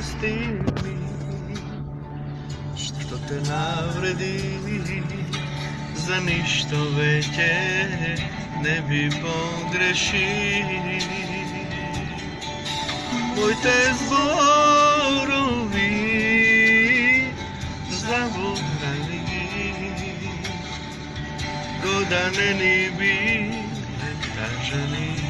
pusti mi Što te navredi Za ništo veće Ne bi pogreši Moj te zborovi Zavorani Godane ni bile Kažani